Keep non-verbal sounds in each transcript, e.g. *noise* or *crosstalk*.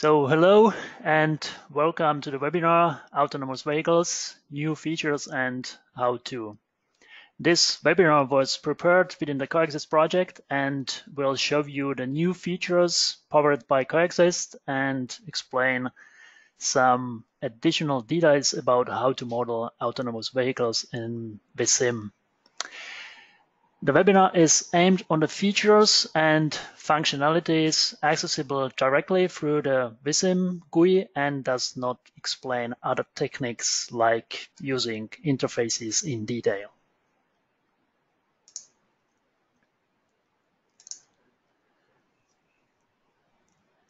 So hello and welcome to the webinar Autonomous Vehicles, New Features and How To. This webinar was prepared within the Coexist project and will show you the new features powered by Coexist and explain some additional details about how to model autonomous vehicles in Vissim. The webinar is aimed on the features and functionalities accessible directly through the Vissim GUI and does not explain other techniques like using interfaces in detail.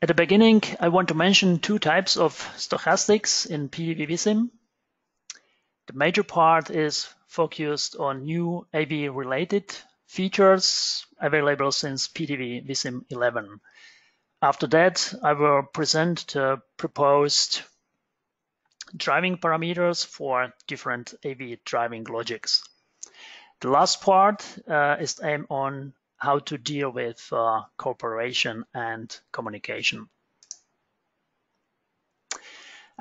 At the beginning, I want to mention two types of stochastics in PTV Vissim. The major part is focused on new AV-related features available since PTV Vissim 11. After that, I will present the proposed driving parameters for different AV driving logics. The last part uh, is aimed on how to deal with uh, cooperation and communication.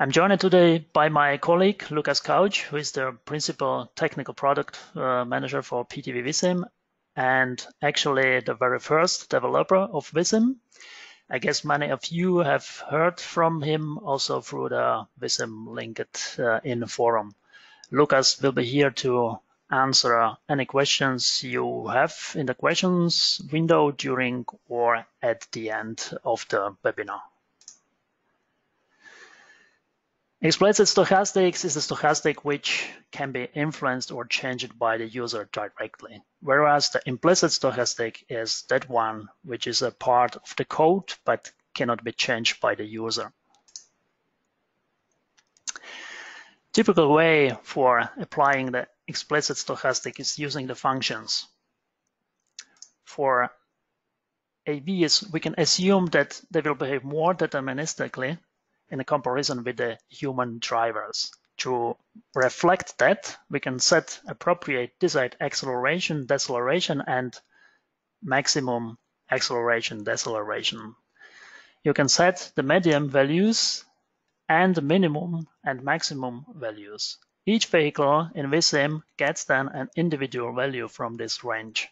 I'm joined today by my colleague, Lukas Kautzsch, who is the principal technical product uh, manager for PTV Vissim and actually the very first developer of Vissim. I guess many of you have heard from him also through the Vissim linked uh, in the forum. Lucas will be here to answer any questions you have in the questions window during or at the end of the webinar. Explicit stochastics is a stochastic which can be influenced or changed by the user directly, whereas the implicit stochastic is that one which is a part of the code but cannot be changed by the user. Typical way for applying the explicit stochastic is using the functions. For AVs, we can assume that they will behave more deterministically in comparison with the human drivers. To reflect that, we can set appropriate desired acceleration, deceleration, and maximum acceleration, deceleration. You can set the medium values and minimum and maximum values. Each vehicle in Vissim gets then an individual value from this range.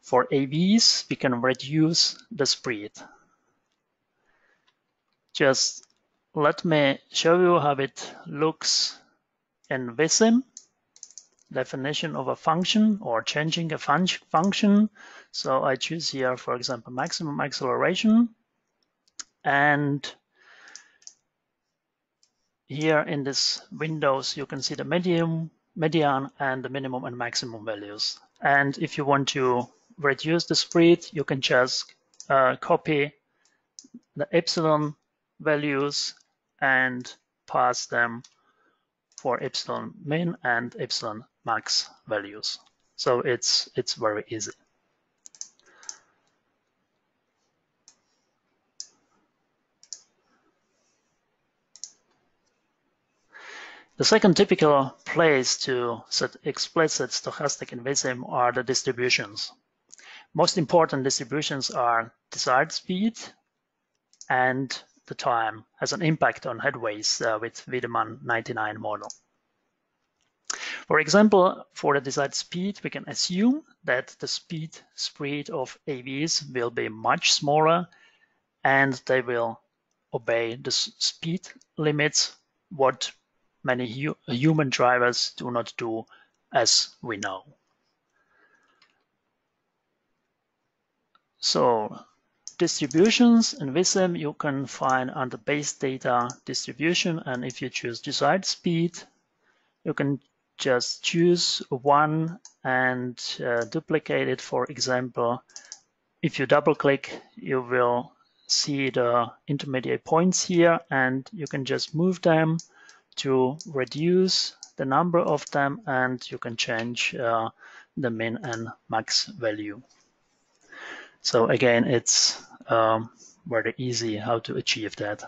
For AVs, we can reduce the speed. Just let me show you how it looks in Vissim. Definition of a function or changing a fun function. So I choose here, for example, maximum acceleration. And here in this windows, you can see the medium, median and the minimum and maximum values. And if you want to reduce the speed, you can just uh, copy the epsilon values and pass them for epsilon min and epsilon max values. So it's it's very easy. The second typical place to set explicit stochastic in Vissim are the distributions. Most important distributions are desired speed and the time has an impact on headways uh, with Wiedemann 99 model. For example, for the desired speed, we can assume that the speed spread of AVs will be much smaller and they will obey the speed limits, what many hu human drivers do not do as we know. So distributions in Vissim you can find under base data distribution. And if you choose desired speed you can just choose one and uh, duplicate it. For example if you double click you will see the intermediate points here and you can just move them to reduce the number of them and you can change uh, the min and max value so again, it's um, very easy how to achieve that.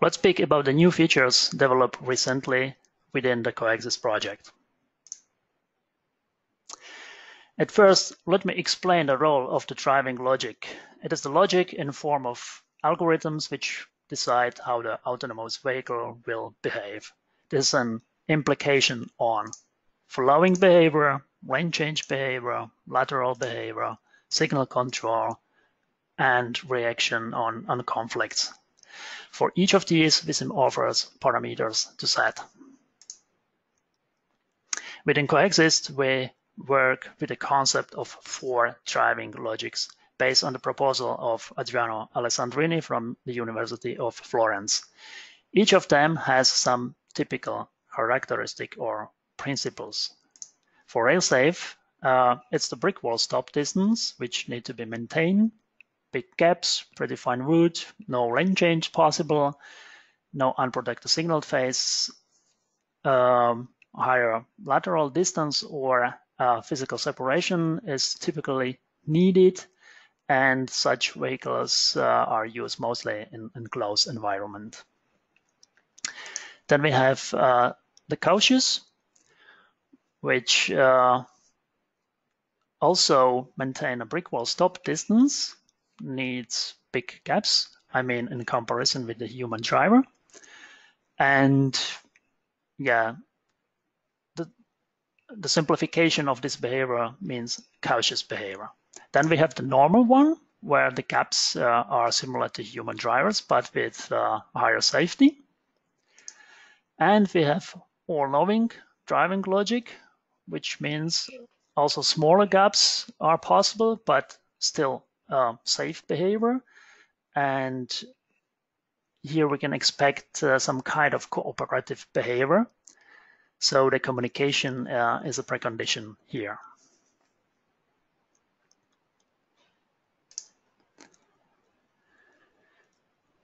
Let's speak about the new features developed recently within the Coexist project. At first, let me explain the role of the driving logic. It is the logic in form of algorithms which decide how the autonomous vehicle will behave. This is an implication on following behavior, lane change behavior, lateral behavior, signal control, and reaction on, on conflicts. For each of these, Vissim offers parameters to set. Within Coexist, we work with the concept of four driving logics based on the proposal of Adriano Alessandrini from the University of Florence. Each of them has some typical characteristic or principles. For railsafe, uh, it's the brick wall stop distance, which need to be maintained, big gaps, predefined route, no lane change possible, no unprotected signal phase, um, higher lateral distance or uh, physical separation is typically needed and such vehicles uh, are used mostly in, closed environment. Then we have uh, the cautious, which uh, also maintain a brick wall stop distance, needs big gaps, I mean in comparison with the human driver. And yeah, the simplification of this behavior means cautious behavior. Then we have the normal one, where the gaps uh, are similar to human drivers, but with uh, higher safety. And we have all-knowing driving logic, which means also smaller gaps are possible, but still uh, safe behavior. And here we can expect uh, some kind of cooperative behavior so the communication uh, is a precondition here.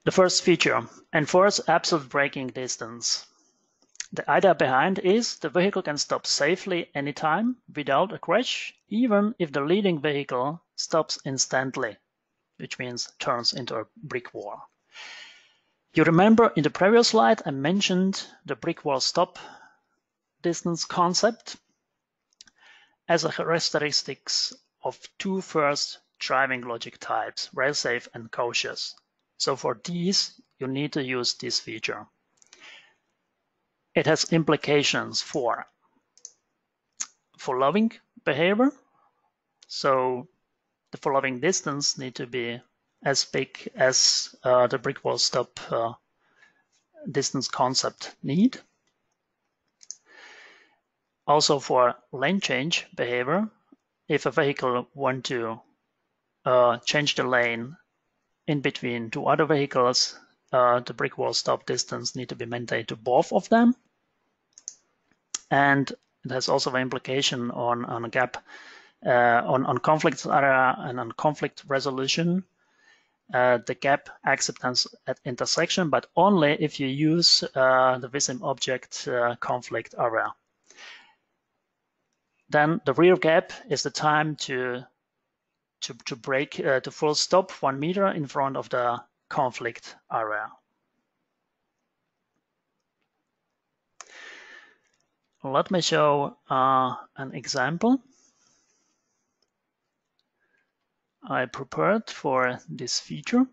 The first feature, enforce absolute braking distance. The idea behind is the vehicle can stop safely anytime without a crash, even if the leading vehicle stops instantly, which means turns into a brick wall. You remember in the previous slide I mentioned the brick wall stop distance concept as a characteristics of two first driving logic types, rail-safe and cautious. So for these, you need to use this feature. It has implications for following behavior. So the following distance need to be as big as uh, the brick wall stop uh, distance concept need. Also for lane change behavior, if a vehicle want to uh, change the lane in between two other vehicles, uh, the brick wall stop distance need to be maintained to both of them. And it has also an implication on, on a gap uh, on, on conflict area and on conflict resolution. Uh, the gap acceptance at intersection, but only if you use uh, the Vissim object uh, conflict area. Then the rear gap is the time to to, to brake uh, to full stop one meter in front of the conflict area. Let me show uh, an example I prepared for this feature.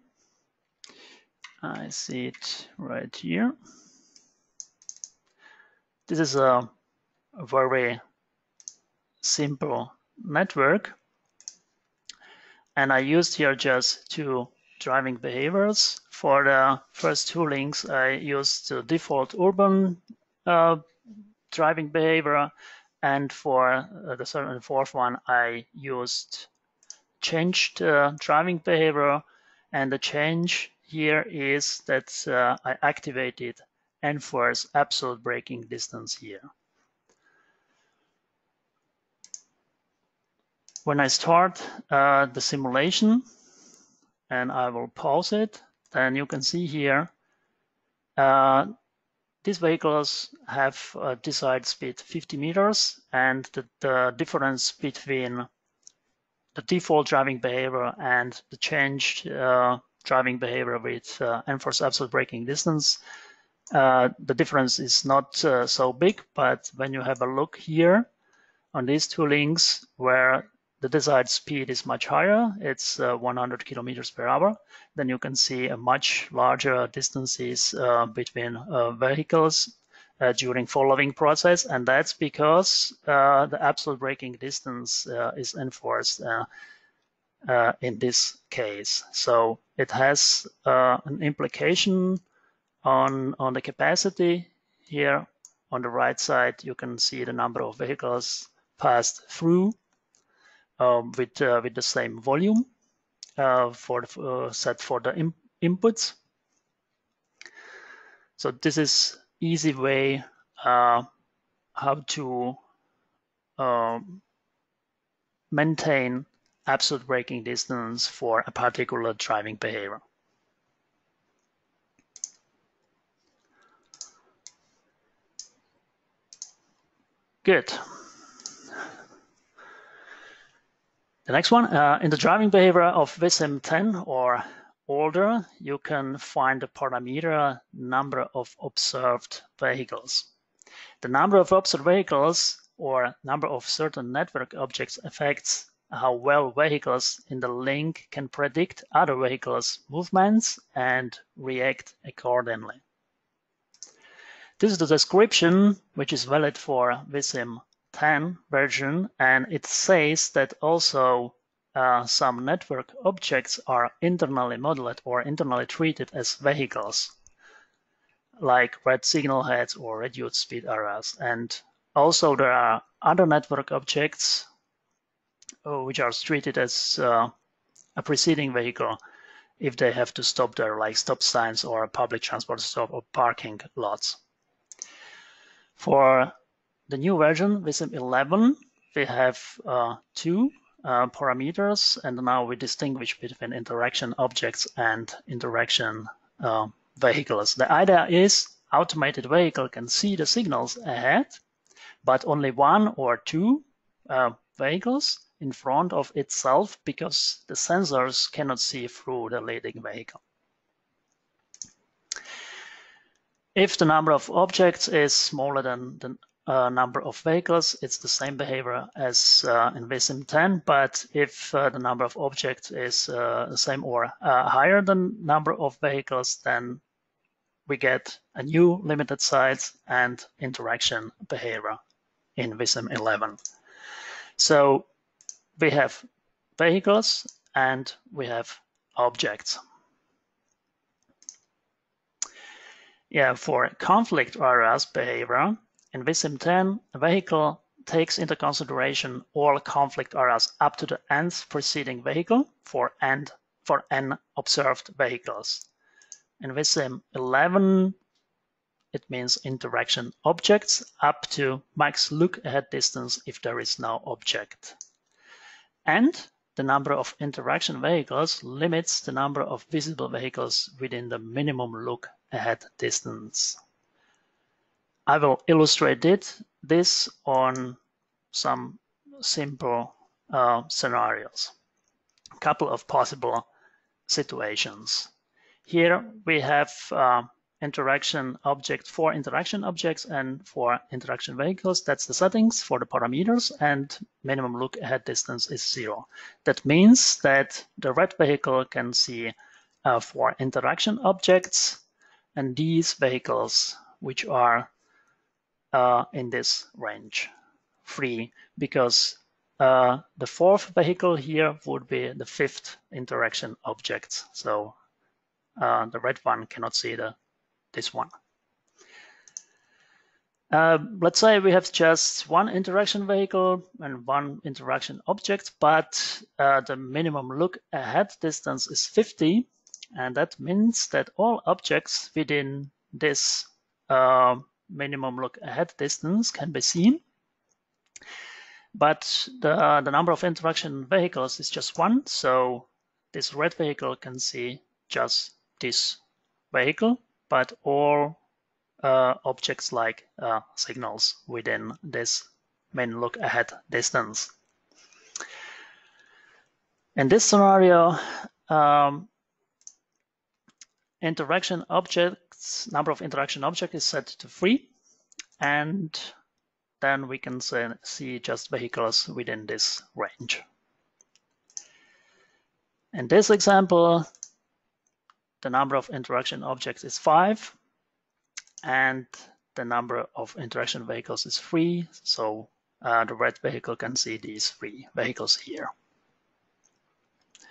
I see it right here. This is a very simple network. And I used here just two driving behaviors. For the first two links, I used the default urban uh, driving behavior. And for uh, the third and fourth one, I used changed uh, driving behavior. And the change here is that uh, I activated enforce absolute braking distance here. When I start uh, the simulation and I will pause it, then you can see here uh, these vehicles have a desired speed 50 meters and the, the difference between the default driving behavior and the changed uh, driving behavior with uh, enforced absolute braking distance uh, the difference is not uh, so big, but when you have a look here on these two links where the desired speed is much higher, it's uh, 100 kilometers per hour, then you can see a much larger distances uh, between uh, vehicles uh, during following process, and that's because the absolute braking distance is enforced in this case. So it has an implication on, on the capacity here. On the right side, you can see the number of vehicles passed through with, uh, with the same volume uh, for uh, set for the in, inputs. So this is easy way how to um, maintain absolute braking distance for a particular driving behavior. Good. The next one, uh, in the driving behavior of Vissim 10 or older, you can find the parameter number of observed vehicles. The number of observed vehicles or number of certain network objects affects how well vehicles in the link can predict other vehicles' movements and react accordingly. This is the description, which is valid for Vissim 10 version, and it says that also uh, some network objects are internally modeled or internally treated as vehicles, like red signal heads or reduced speed areas. And also there are other network objects uh, which are treated as uh, a preceding vehicle if they have to stop there, like stop signs or public transport stop or parking lots. For the new version, Vissim 11, we have uh, two uh, parameters, and now we distinguish between interaction objects and interaction uh, vehicles. The idea is automated vehicle can see the signals ahead, but only one or two uh, vehicles in front of itself because the sensors cannot see through the leading vehicle. If the number of objects is smaller than the uh, number of vehicles, it's the same behavior as uh, in Vissim 10, but if uh, the number of objects is uh, the same or uh, higher than number of vehicles, then we get a new limited size and interaction behavior in Vissim 11. So we have vehicles and we have objects. Yeah, for conflict areas behavior, in Vissim10, a vehicle takes into consideration all conflict areas up to the nth preceding vehicle for n, for n observed vehicles. In Vissim 11, it means interaction objects up to max look ahead distance if there is no object. And the number of interaction vehicles limits the number of visible vehicles within the minimum look ahead distance. I will illustrate it, this on some simple uh, scenarios. A couple of possible situations. Here we have uh, interaction object for interaction objects and for interaction vehicles. That's the settings for the parameters and minimum look ahead distance is zero. That means that the red vehicle can see uh, for interaction objects and these vehicles which are uh, in this range free because uh, the fourth vehicle here would be the fifth interaction object. So uh, the red one cannot see the this one. Uh, let's say we have just one interaction vehicle and one interaction object, but uh, the minimum look ahead distance is 50. And that means that all objects within this uh, minimum look ahead distance can be seen. But the, the number of interaction vehicles is just one. So this red vehicle can see just this vehicle but all uh, objects like uh, signals within this main look ahead distance. In this scenario, um, interaction objects, number of interaction objects is set to three, and then we can see just vehicles within this range. In this example, the number of interaction objects is five, and the number of interaction vehicles is three, so uh, the red vehicle can see these three vehicles here.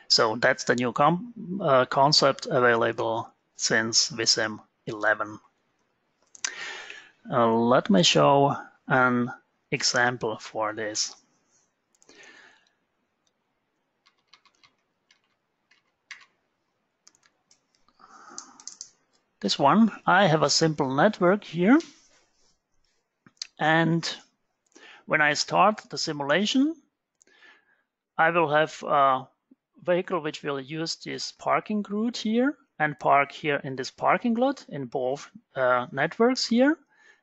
So that's the new uh, concept available since Vissim 11. Uh, let me show an example for this. This one, I have a simple network here. And when I start the simulation, I will have a vehicle which will use this parking route here and park here in this parking lot in both uh, networks here.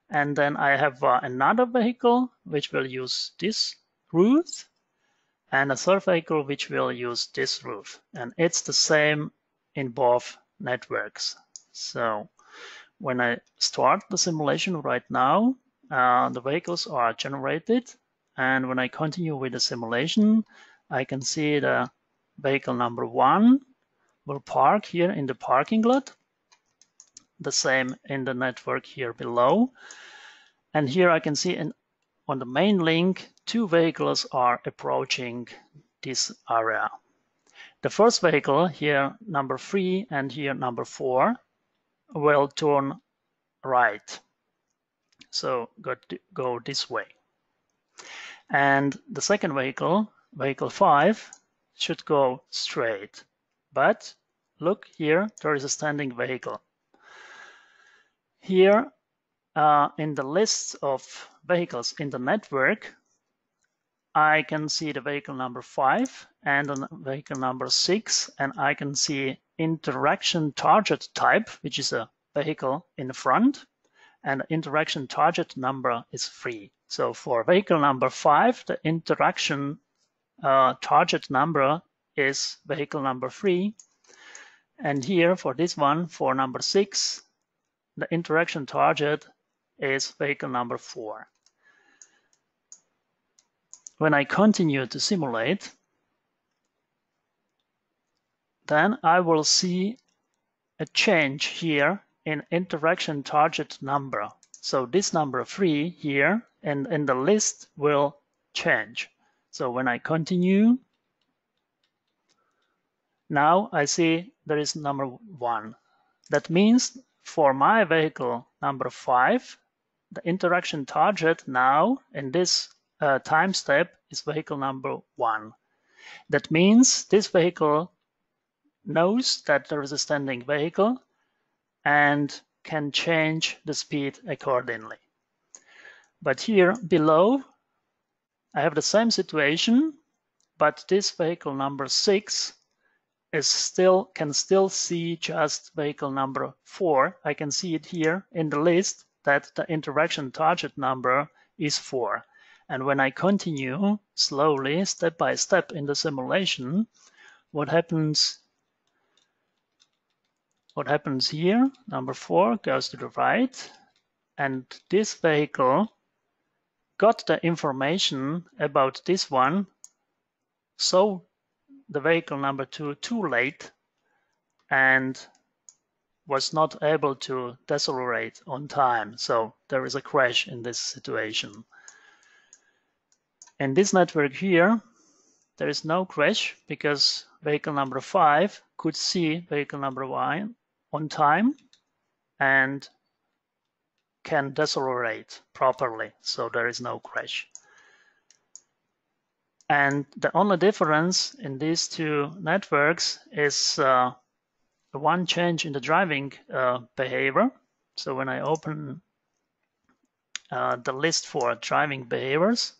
And then I have uh, another vehicle which will use this route and a third vehicle which will use this route. And it's the same in both networks. So when I start the simulation right now, uh, the vehicles are generated. And when I continue with the simulation, I can see the vehicle number one will park here in the parking lot. The same in the network here below. And here I can see in, on the main link, two vehicles are approaching this area. The first vehicle here, number three, and here number four, will turn right. So go, go this way. And the second vehicle, vehicle five, should go straight. But look here, there is a standing vehicle. Here uh, in the list of vehicles in the network, I can see the vehicle number five and the vehicle number six, and I can see interaction target type, which is a vehicle in the front, and interaction target number is three. So for vehicle number five, the interaction uh, target number is vehicle number three. And here for this one, for number six, the interaction target is vehicle number four. When I continue to simulate, then I will see a change here in interaction target number. So this number three here and in the list will change. So when I continue, now I see there is number one. That means for my vehicle number five, the interaction target now in this uh, time step is vehicle number one. That means this vehicle knows that there is a standing vehicle and can change the speed accordingly. But here below, I have the same situation, but this vehicle number six is still can still see just vehicle number four. I can see it here in the list that the interaction target number is four. And when I continue slowly, step by step in the simulation, what happens what happens here, number four goes to the right, and this vehicle got the information about this one, so the vehicle number two too late and was not able to decelerate on time. So there is a crash in this situation. In this network here, there is no crash because vehicle number five could see vehicle number one on time and can decelerate properly, so there is no crash. And the only difference in these two networks is uh, one change in the driving uh, behavior. So when I open uh, the list for driving behaviors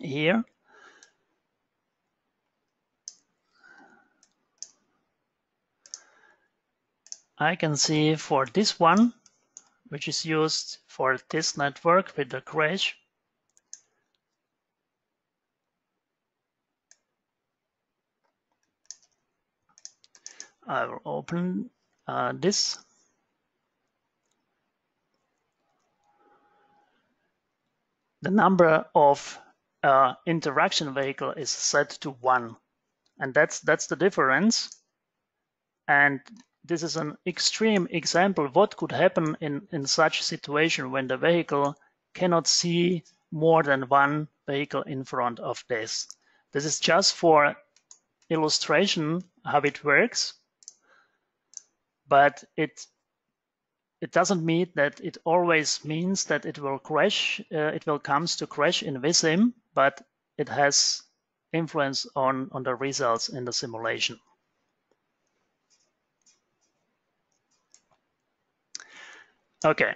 here, I can see for this one which is used for this network with the crash. I will open uh, this. The number of uh, interaction vehicle is set to one, and that's that's the difference. And this is an extreme example what could happen in in such situation when the vehicle cannot see more than one vehicle in front of this. This is just for illustration how it works, but it it doesn't mean that it always means that it will crash, uh, it will comes to crash in Vissim, but it has influence on, on the results in the simulation. Okay,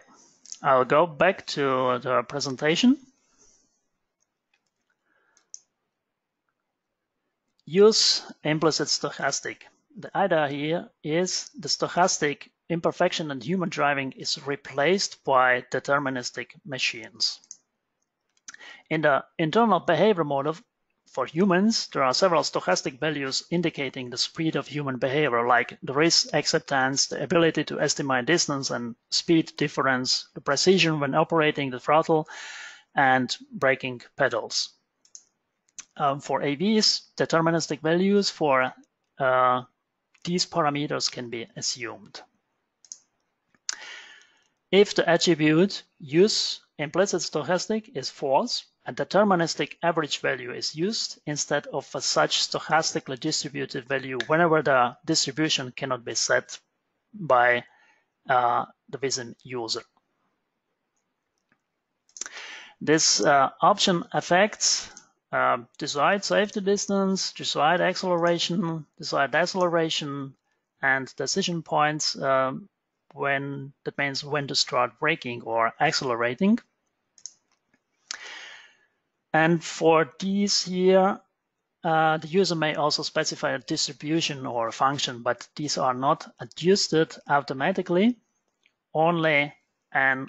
I'll go back to the presentation. Use implicit stochastic. The idea here is the stochastic imperfection and human driving is replaced by deterministic machines. In the internal behavior model for humans, there are several stochastic values indicating the speed of human behavior, like the risk acceptance, the ability to estimate distance and speed difference, the precision when operating the throttle, and braking pedals. Um, for AVs, deterministic values for uh, these parameters can be assumed. If the attribute use implicit stochastic is false, a deterministic average value is used instead of a such stochastically distributed value whenever the distribution cannot be set by uh, the Vissim user. This uh, option affects uh, desired safety distance, desired acceleration, desired deceleration, and decision points um, when that means when to start braking or accelerating. And for these here, uh, the user may also specify a distribution or a function, but these are not adjusted automatically. Only an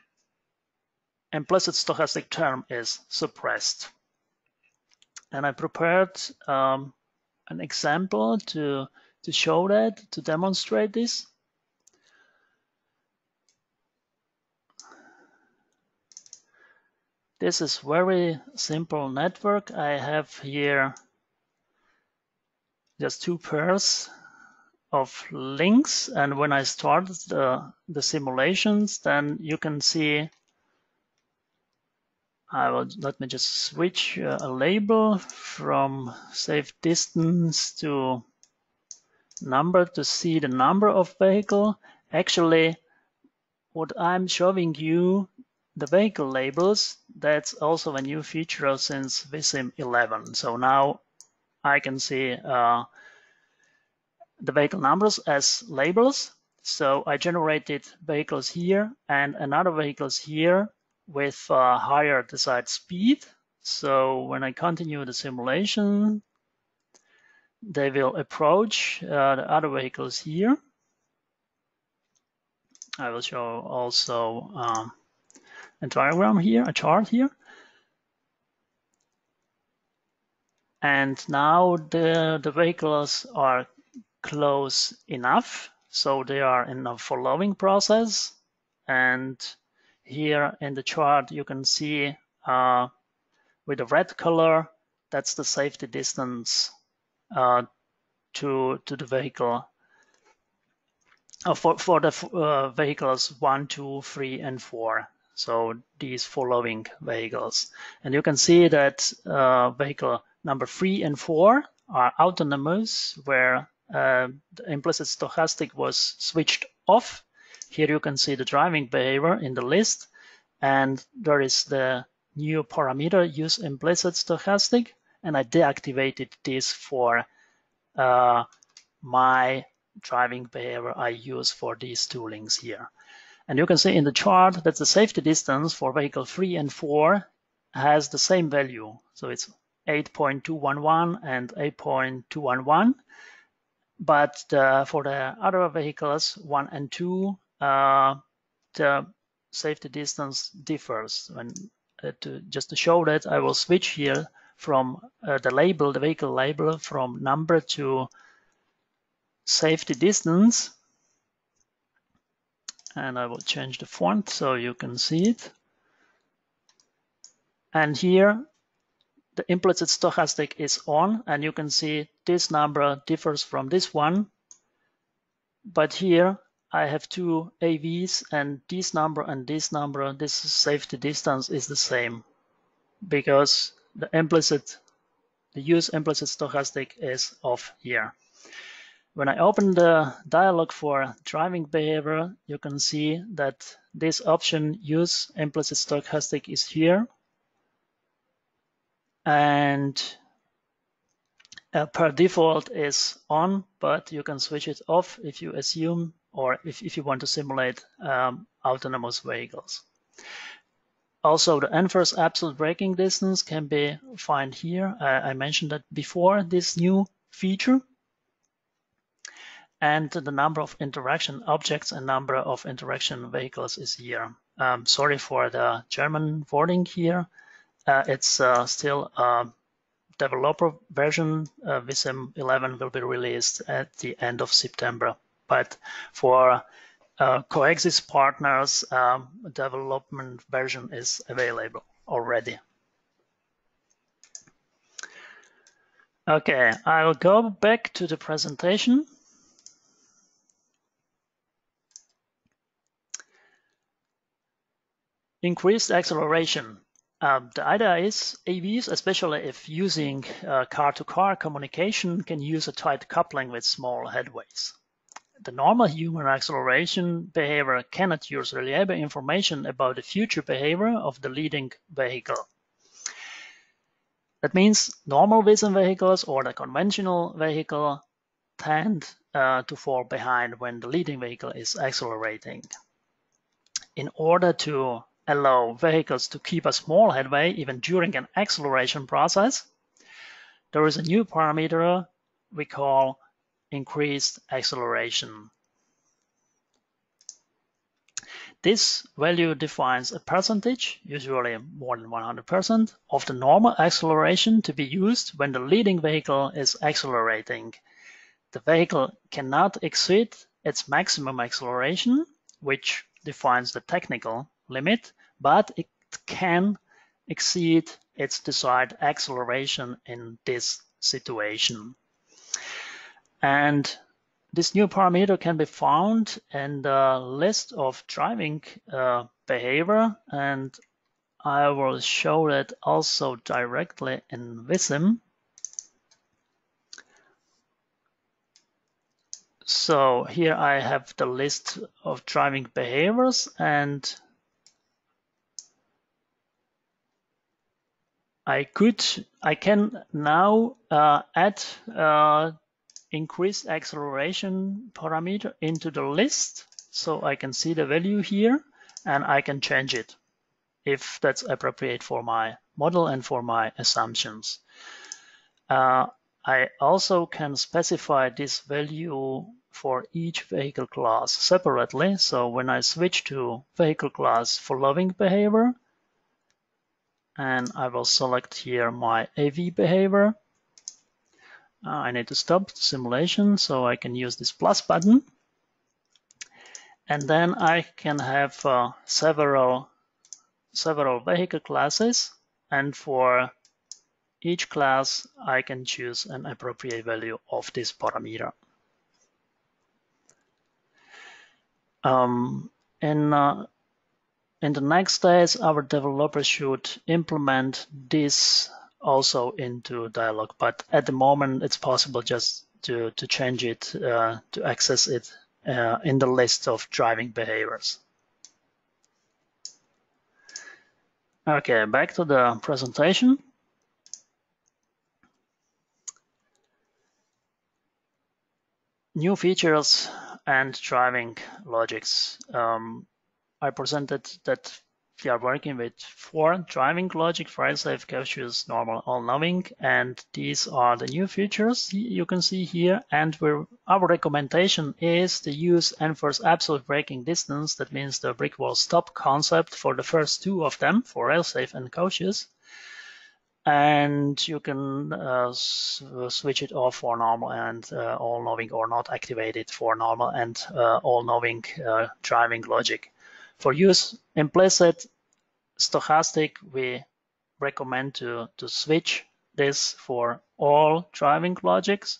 implicit stochastic term is suppressed. And I prepared um, an example to, to show that, to demonstrate this. This is very simple network. I have here just two pairs of links. And when I start the, the simulations, then you can see I will let me just switch uh, a label from safe distance to number to see the number of vehicle. Actually, what I'm showing you the vehicle labels, that's also a new feature since Vissim 11. So now I can see uh, the vehicle numbers as labels. So I generated vehicles here and another vehicles here with uh, higher desired speed. So when I continue the simulation, they will approach uh, the other vehicles here. I will show also um, a diagram here, a chart here. And now the, the vehicles are close enough. So they are in a following process. And here in the chart, you can see uh, with the red color, that's the safety distance uh, to, to the vehicle uh, for, for the uh, vehicles one, two, three, and four. So these following vehicles. And you can see that uh, vehicle number three and four are autonomous, where uh, the implicit stochastic was switched off. Here you can see the driving behavior in the list. And there is the new parameter use implicit stochastic. And I deactivated this for uh, my driving behavior I use for these two links here. And you can see in the chart that the safety distance for vehicle 3 and 4 has the same value. So it's 8.211 and 8.211. But the, for the other vehicles, 1 and 2, uh, the safety distance differs. And uh, to, just to show that, I will switch here from uh, the label, the vehicle label, from number to safety distance and I will change the font so you can see it. And here the implicit stochastic is on and you can see this number differs from this one. But here I have two AVs and this number and this number, this safety distance is the same because the implicit, the use implicit stochastic is off here. When I open the dialog for driving behavior, you can see that this option use implicit stochastic is here and uh, per default is on, but you can switch it off if you assume or if, if you want to simulate um, autonomous vehicles. Also, the enforce absolute braking distance can be found here. Uh, I mentioned that before, this new feature. And the number of interaction objects and number of interaction vehicles is here. Um, sorry for the German wording here. Uh, it's uh, still a developer version. Uh, Vissim 11 will be released at the end of September. But for uh, Coexis partners, um, development version is available already. Okay, I'll go back to the presentation. Increased acceleration. Um, the idea is AVs, especially if using car-to-car uh, -car communication, can use a tight coupling with small headways. The normal human acceleration behavior cannot use reliable information about the future behavior of the leading vehicle. That means normal vision vehicles or the conventional vehicle tend uh, to fall behind when the leading vehicle is accelerating. In order to allow vehicles to keep a small headway even during an acceleration process, there is a new parameter we call increased acceleration. This value defines a percentage, usually more than 100%, of the normal acceleration to be used when the leading vehicle is accelerating. The vehicle cannot exceed its maximum acceleration, which defines the technical limit, but it can exceed its desired acceleration in this situation. And this new parameter can be found in the list of driving uh, behavior and I will show that also directly in Vissim. So here I have the list of driving behaviors and I could, I can now uh, add uh, increased acceleration parameter into the list so I can see the value here and I can change it if that's appropriate for my model and for my assumptions. Uh, I also can specify this value for each vehicle class separately. So when I switch to vehicle class following behavior, and I will select here my AV behavior. Uh, I need to stop the simulation so I can use this plus button. And then I can have uh, several, several vehicle classes. And for each class, I can choose an appropriate value of this parameter. Um, in uh, in the next days, our developers should implement this also into Dialog, but at the moment it's possible just to, to change it, uh, to access it uh, in the list of driving behaviors. Okay, back to the presentation. New features and driving logics. Um, I presented that we are working with four driving logic, fail-safe, cautious, normal, all-knowing, and these are the new features you can see here. And our recommendation is to use enforce absolute braking distance. That means the brick wall stop concept for the first two of them, for fail-safe and cautious. and you can uh, switch it off for normal and uh, all knowing or not activate it for normal and uh, all knowing uh, driving logic. For use implicit stochastic, we recommend to, to switch this for all driving logics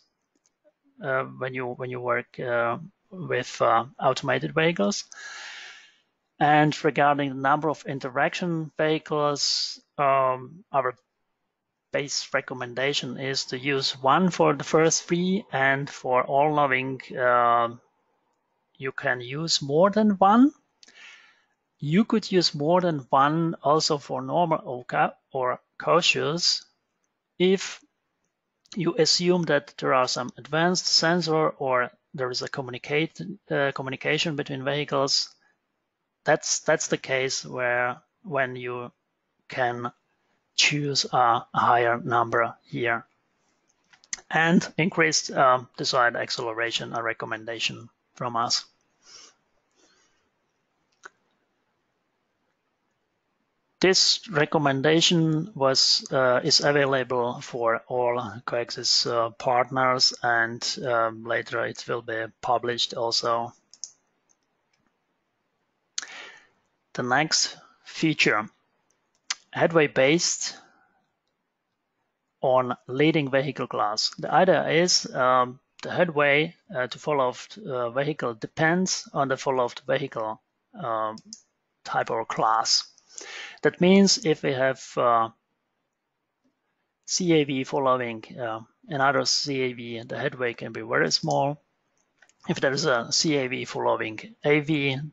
uh, when you when you work uh, with automated vehicles. And regarding the number of interaction vehicles, um, our base recommendation is to use one for the first three and for all knowing uh, you can use more than one. You could use more than one also for normal OCA or cautious if you assume that there are some advanced sensor or there is a communicate, uh, communication between vehicles. That's that's the case where when you can choose a higher number here. And increased uh, desired acceleration, a recommendation from us. This recommendation was uh, is available for all CoEXist uh, partners and um, later it will be published also. The next feature headway based on leading vehicle class. The idea is um, the headway uh, to followed uh, vehicle depends on the followed vehicle um, type or class. That means if we have uh, CAV following uh, another CAV, the headway can be very small. If there is a CAV following AV,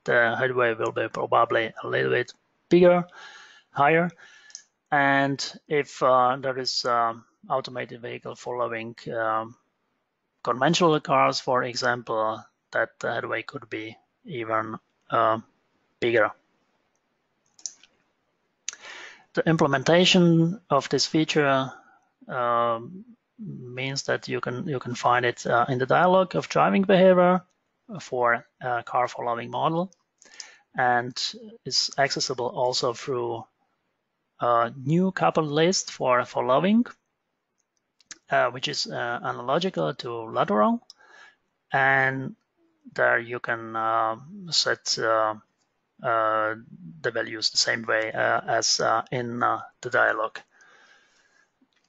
the headway will be probably a little bit bigger higher. And if uh, there is um, automated vehicle following um, conventional cars, for example, that headway could be even uh, bigger. The implementation of this feature uh, means that you can you can find it uh, in the dialog of driving behavior for a car following model and is accessible also through a new couple list for following, uh, which is uh, analogical to lateral. And there you can uh, set uh, uh, the values the same way uh, as in the dialog.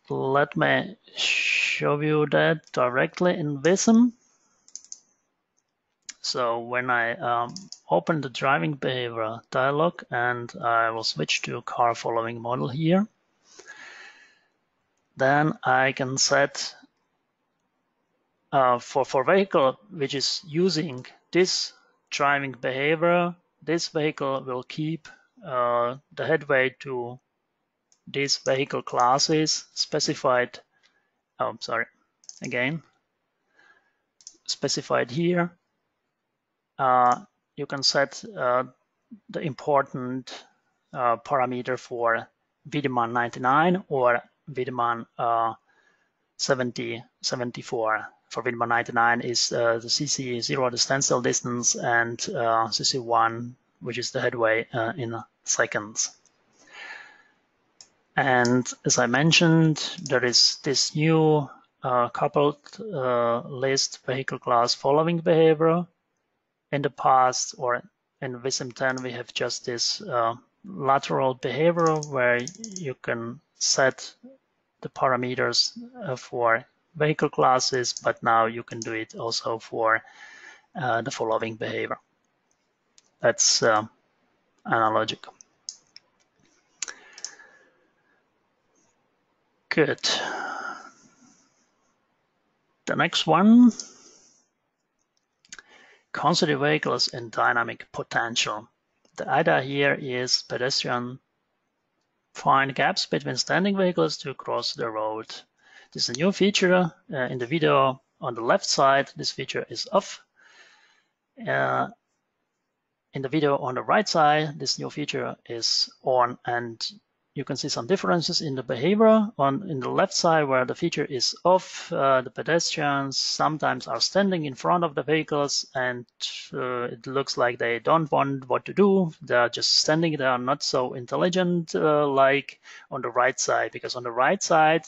Let me show you that directly in Vissim. So when I um, open the driving behavior dialog and I will switch to car following model here, then I can set uh, for, for vehicle which is using this driving behavior, this vehicle will keep uh, the headway to these vehicle classes specified, oh, sorry, again, specified here uh, you can set uh, the important uh, parameter for Wiedemann 99 or Wiedemann 70, 74. For Wiedemann 99 is the CC0, the standstill distance, and CC1, which is the headway in seconds. And as I mentioned, there is this new uh, coupled uh, list vehicle class following behavior in the past or in Vissim 10 we have just this uh, lateral behavior where you can set the parameters uh, for vehicle classes, but now you can do it also for uh, the following behavior. That's uh, analogical. Good. The next one consider vehicles in dynamic potential. The idea here is pedestrian find gaps between standing vehicles to cross the road. This is a new feature uh, in the video on the left side. This feature is off. Uh, in the video on the right side, this new feature is on and you can see some differences in the behavior. On in the left side, where the feature is off, uh, the pedestrians sometimes are standing in front of the vehicles, and uh, it looks like they don't want what to do. They are just standing. They are not so intelligent uh, like on the right side, because on the right side,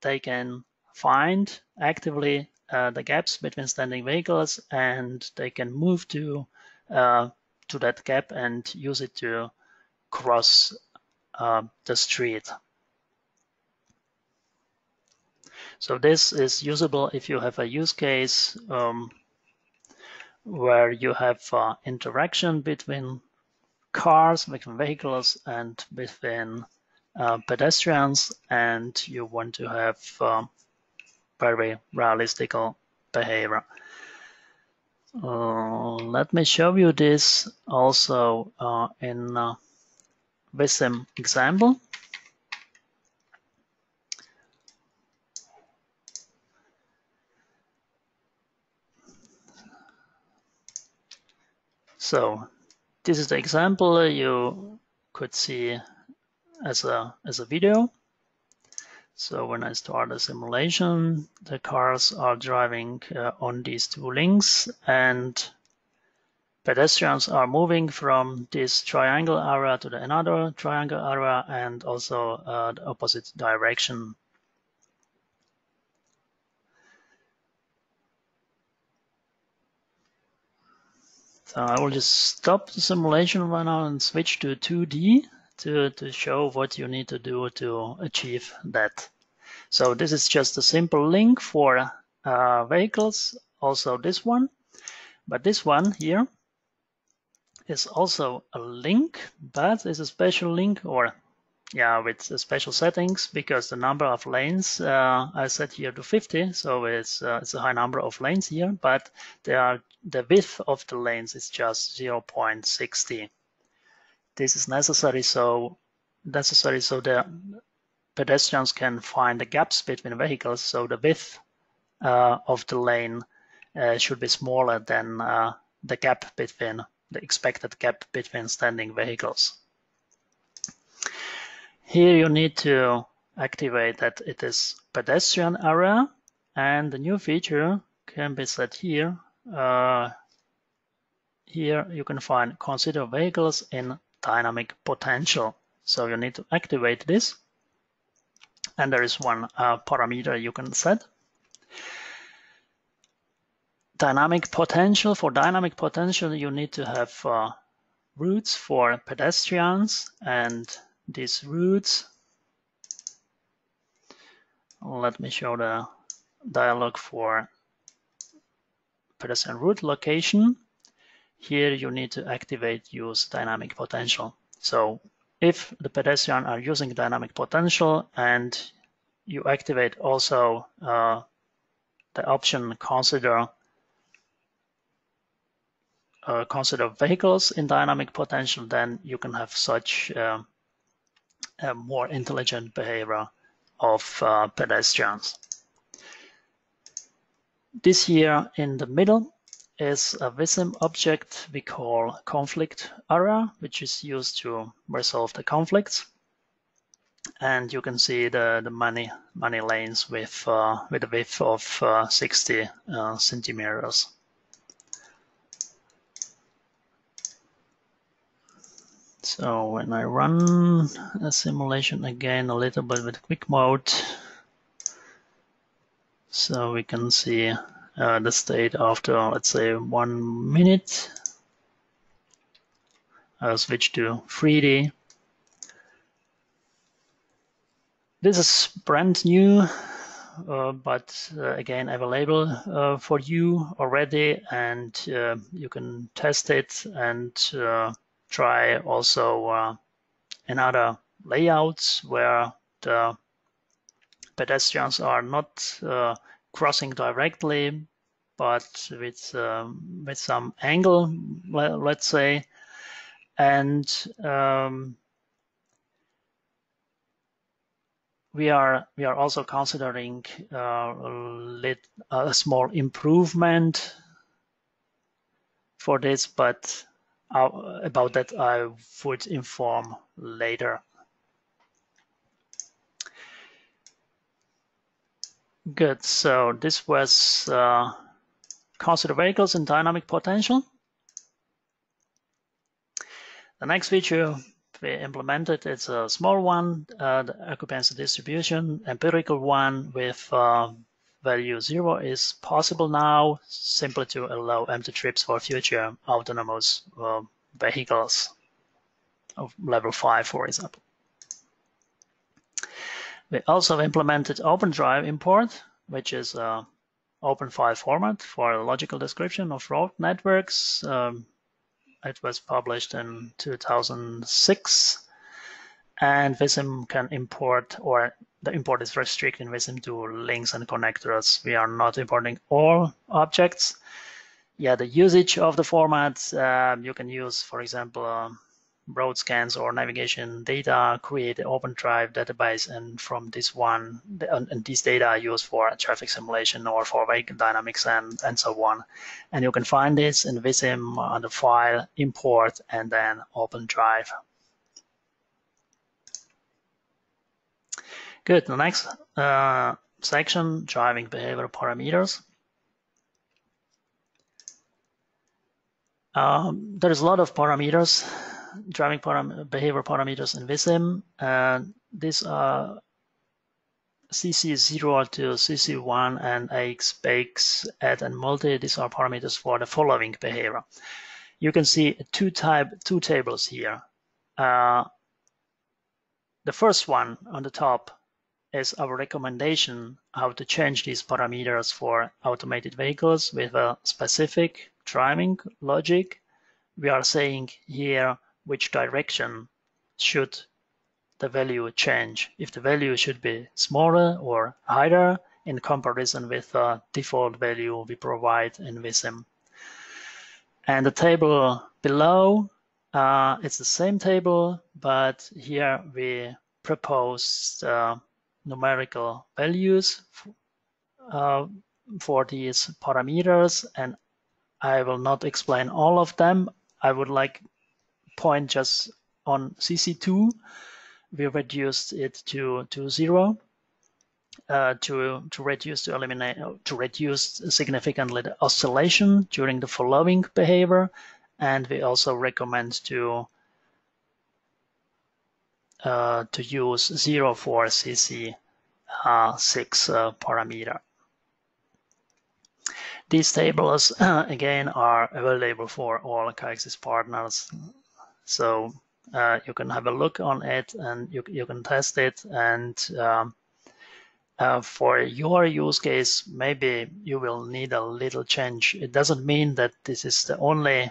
they can find actively uh, the gaps between standing vehicles, and they can move to uh, to that gap and use it to cross uh, the street. So this is usable if you have a use case um, where you have uh, interaction between cars, between vehicles, and between uh, pedestrians, and you want to have um, very realistic behavior. Uh, let me show you this also uh, in uh, some example. So this is the example you could see as a as a video. So when I start the simulation, the cars are driving uh, on these two links and pedestrians are moving from this triangle area to the another triangle area and also uh, the opposite direction. So I will just stop the simulation right now and switch to 2D to, to show what you need to do to achieve that. So this is just a simple link for uh, vehicles, also this one. But this one here is also a link, but it's a special link or yeah, with special settings because the number of lanes uh, I set here to 50, so it's uh, it's a high number of lanes here, but they are the width of the lanes is just 0.60. This is necessary so necessary so the pedestrians can find the gaps between vehicles, so the width uh, of the lane uh, should be smaller than uh, the gap between the expected gap between standing vehicles. Here you need to activate that it is pedestrian area and the new feature can be set here. Uh, here you can find consider vehicles in dynamic potential. So you need to activate this and there is one uh, parameter you can set dynamic potential. For dynamic potential, you need to have uh, routes for pedestrians and these routes. Let me show the dialog for pedestrian route location. Here you need to activate use dynamic potential. So if the pedestrian are using dynamic potential and you activate also uh, the option consider uh, consider vehicles in dynamic potential, then you can have such uh, a more intelligent behavior of uh, pedestrians. This here in the middle is a Vissim object we call conflict area, which is used to resolve the conflicts. And you can see the, the many, many lanes with, uh, with a width of uh, 60 uh, centimeters. So when I run a simulation again a little bit with quick mode, so we can see uh, the state after let's say one minute. I'll switch to 3D. This is brand new, uh, but uh, again available uh, for you already, and uh, you can test it and uh, try also uh, another layouts where the pedestrians are not crossing directly, but with um, with some angle, let, us say, and um, we are we are also considering uh, lit, a small improvement for this, but uh, about that I would inform later. Good. So this was uh, consider vehicles and dynamic potential. The next feature we implemented is a small one, uh, the occupancy distribution, empirical one with uh, value zero is possible now, simply to allow empty trips for future autonomous uh, vehicles of level five, for example. We also implemented OpenDrive import, which is a open file format for a logical description of road networks. Um, it was published in 2006 and Vissim can import or the import is restricted in Vissim to links and connectors. We are not importing all objects. Yeah, the usage of the format, uh, you can use, for example, uh, road scans or navigation data, create an OpenDrive database, and from this one, and these data are used for traffic simulation or for vehicle dynamics and, and so on. And you can find this in Vissim under File, Import, and then OpenDrive. Good. The next uh, section, driving behavior parameters. Um, there's a lot of parameters driving param behavior parameters in Vissim. And these are CC0 to CC1 and AX, BX, add and multi. These are parameters for the following behavior. You can see two type two tables here. Uh, the first one on the top is our recommendation how to change these parameters for automated vehicles with a specific driving logic. We are saying here which direction should the value change. If the value should be smaller or higher in comparison with the default value we provide in Vissim. And the table below, uh, it's the same table, but here we propose uh, numerical values uh, for these parameters, and I will not explain all of them. I would like point just on CC2, we reduced it to, to zero uh, to, to reduce to eliminate to reduce significantly the oscillation during the following behavior. And we also recommend to uh, to use zero for CC6 uh, parameter. These tables, *clears throat* again, are available for all CoEXist partners so uh, you can have a look on it and you, you can test it. And um, uh, for your use case, maybe you will need a little change. It doesn't mean that this is the only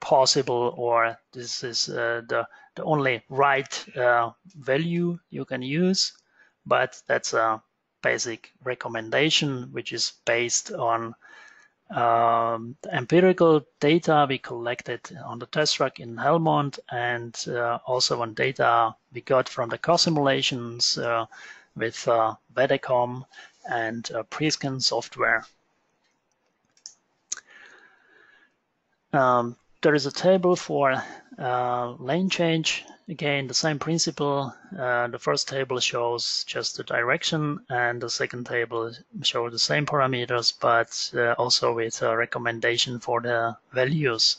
possible or this is uh, the, the only right uh, value you can use, but that's a basic recommendation which is based on um, empirical data we collected on the test track in Helmond and uh, also on data we got from the car simulations uh, with uh, and uh, Prescan software. Um, there is a table for uh, lane change. Again, the same principle. Uh, the first table shows just the direction and the second table shows the same parameters, but uh, also with a recommendation for the values.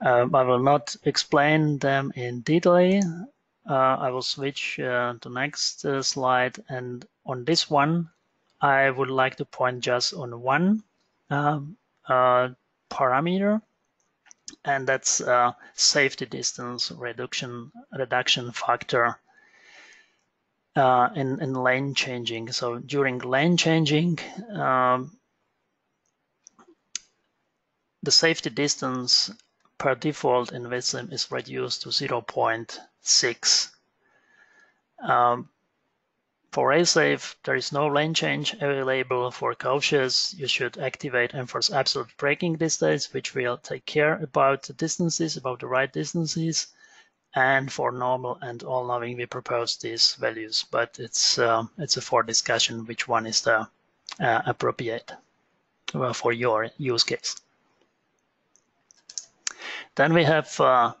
Um, I will not explain them in detail. Uh, I will switch uh, to next uh, slide. And on this one, I would like to point just on one um, parameter and that's a safety distance reduction reduction factor uh, in, in lane changing. So during lane changing, um, the safety distance per default in Vissim is reduced to 0.6. Um, for rail-safe, there is no lane change available. For cautious. you should activate enforce absolute braking distance, which will take care about the distances, about the right distances. And for normal and all knowing, we propose these values, but it's uh, it's a for discussion which one is the uh, appropriate well, for your use case. Then we have uh,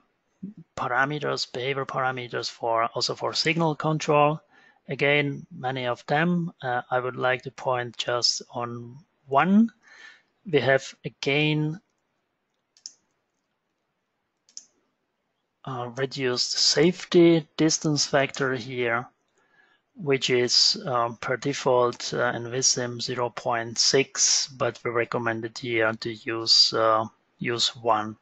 parameters, behavior parameters for also for signal control again, many of them. Uh, I would like to point just on one. We have again uh, reduced safety distance factor here, which is um, per default uh, in Vissim 0.6, but we recommended here to use uh, use one.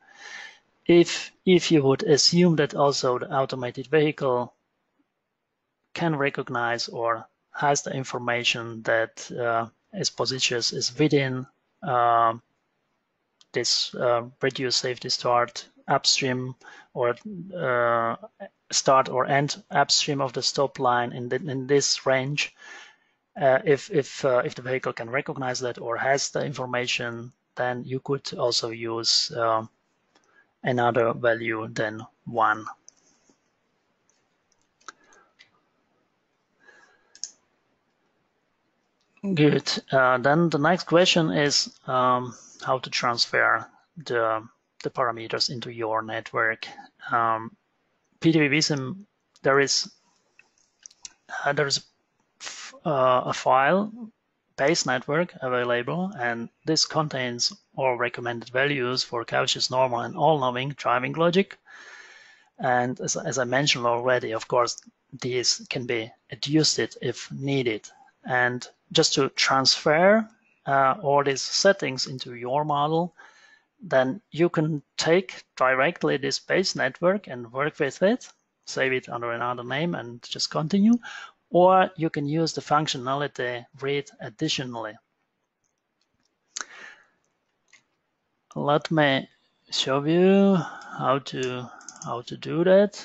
If if you would assume that also the automated vehicle can recognize or has the information that uh, Esposicius is within uh, this uh, reduced safety start upstream or uh, start or end upstream of the stop line in, the, in this range. Uh, if if uh, if the vehicle can recognize that or has the information, then you could also use uh, another value than one. Good. Uh, then the next question is um, how to transfer the the parameters into your network. Um, PDB there is uh, there is uh, a file base network available, and this contains all recommended values for cautious normal and all-knowing driving logic. And as, as I mentioned already, of course, these can be adjusted if needed. And just to transfer uh, all these settings into your model, then you can take directly this base network and work with it, save it under another name and just continue, or you can use the functionality read additionally. Let me show you how to how to do that.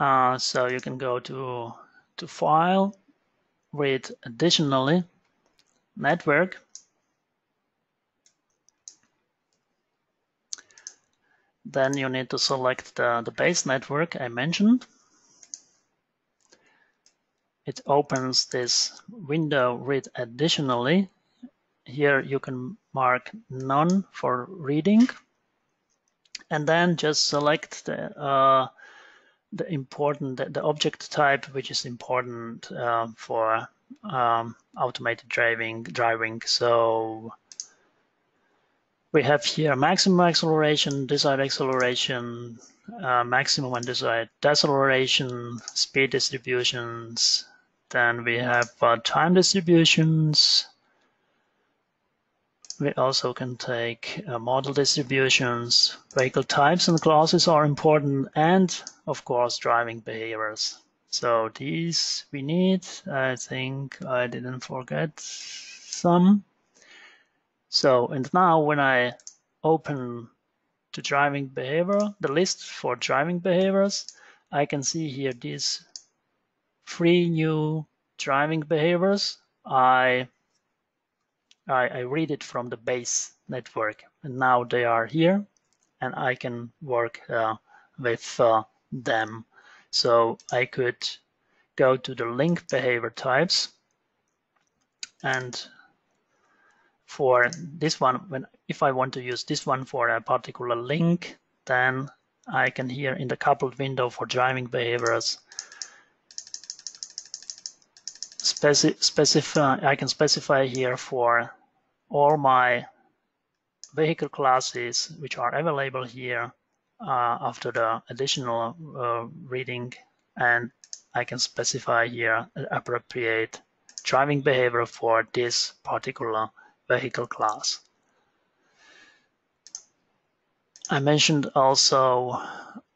Uh, so you can go to to file, read additionally, network. Then you need to select the, the base network I mentioned. It opens this window read additionally. Here you can mark none for reading. And then just select the, uh, the important, the, the, object type, which is important uh, for um, automated driving. Driving. So we have here maximum acceleration, desired acceleration, uh, maximum and desired deceleration, speed distributions. Then we have uh, time distributions. We also can take uh, model distributions. Vehicle types and classes are important, and of course, driving behaviors. So these we need, I think I didn't forget some. So, and now when I open the driving behavior, the list for driving behaviors, I can see here these three new driving behaviors. I, I, I read it from the base network. And now they are here and I can work uh, with uh, them. So I could go to the link behavior types and for this one, when if I want to use this one for a particular link, then I can here in the coupled window for driving behaviors speci specify I can specify here for all my vehicle classes which are available here uh, after the additional uh, reading and I can specify here appropriate driving behavior for this particular vehicle class. I mentioned also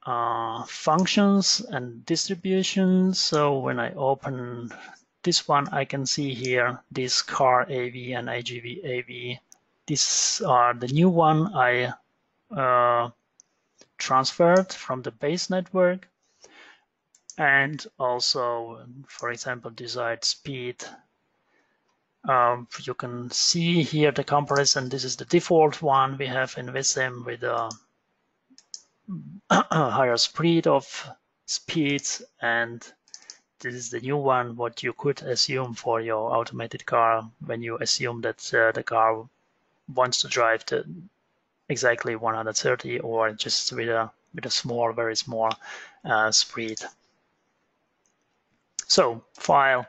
uh, functions and distributions. So when I open this one, I can see here this car AV and HGV AV. These are the new one I uh, transferred from the base network and also, for example, desired speed. Um, you can see here the comparison. This is the default one we have in Vissim with a *clears throat* higher speed of speeds and this is the new one what you could assume for your automated car when you assume that uh, the car wants to drive to exactly 130 or just with a with a small, very small uh, spread. So file,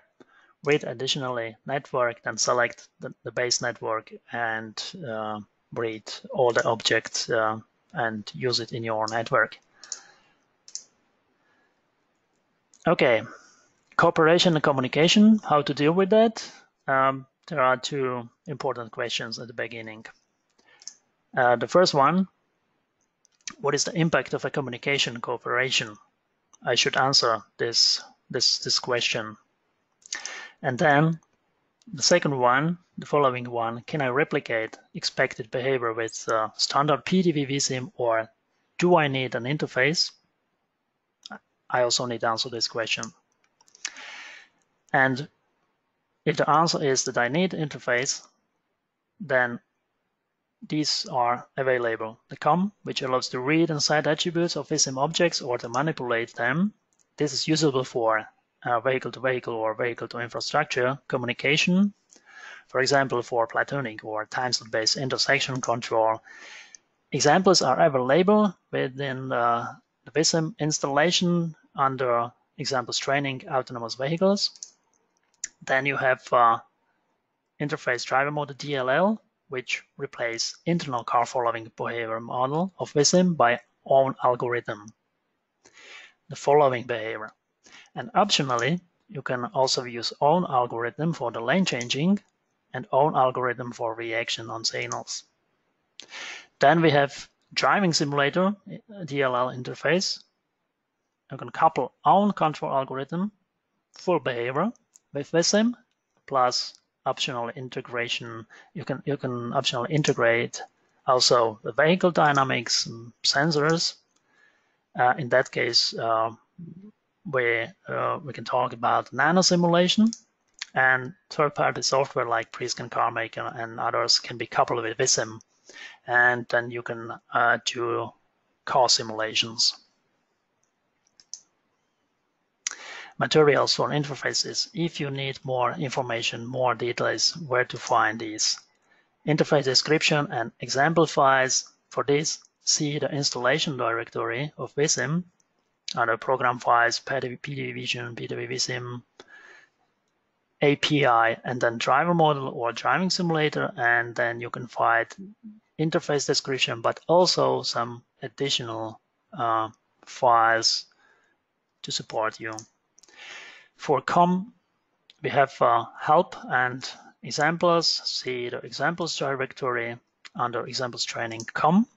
read additionally network, then select the, the base network and uh, read all the objects uh, and use it in your network. Okay, cooperation and communication, how to deal with that? Um, there are two important questions at the beginning. Uh, the first one, what is the impact of a communication cooperation? I should answer this, this, this question. And then the second one, the following one, can I replicate expected behavior with uh, standard PTV Vissim or do I need an interface? I also need to answer this question. And if the answer is that I need interface, then these are available. The COM, which allows to read and cite attributes of Vissim objects or to manipulate them. This is usable for uh, vehicle-to-vehicle -vehicle or vehicle-to-infrastructure communication, for example, for platooning or time-slot-based intersection control. Examples are available within the, the Vissim installation under examples training autonomous vehicles. Then you have uh, interface driver mode DLL, which replace internal car following behavior model of Vissim by own algorithm. The following behavior. And optionally, you can also use own algorithm for the lane changing and own algorithm for reaction on signals. Then we have driving simulator DLL interface. You can couple own control algorithm, full behavior with Vissim plus optional integration. You can you can optionally integrate also the vehicle dynamics sensors. Uh, in that case, uh, we uh, we can talk about nano simulation and third-party software like Prescan CarMaker and others can be coupled with Vissim, and then you can uh, do car simulations. Materials for interfaces if you need more information, more details, where to find these. Interface description and example files. For this, see the installation directory of Vissim under program files, PTV Vision, API, and then driver model or driving simulator, and then you can find interface description, but also some additional uh, files to support you. For COM, we have uh, help and examples. See the examples directory under examples training COM.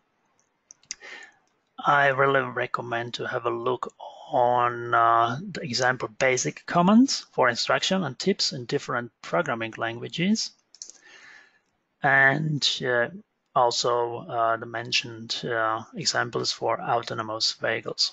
I really recommend to have a look on uh, the example basic commands for instruction and tips in different programming languages. And uh, also uh, the mentioned uh, examples for autonomous vehicles.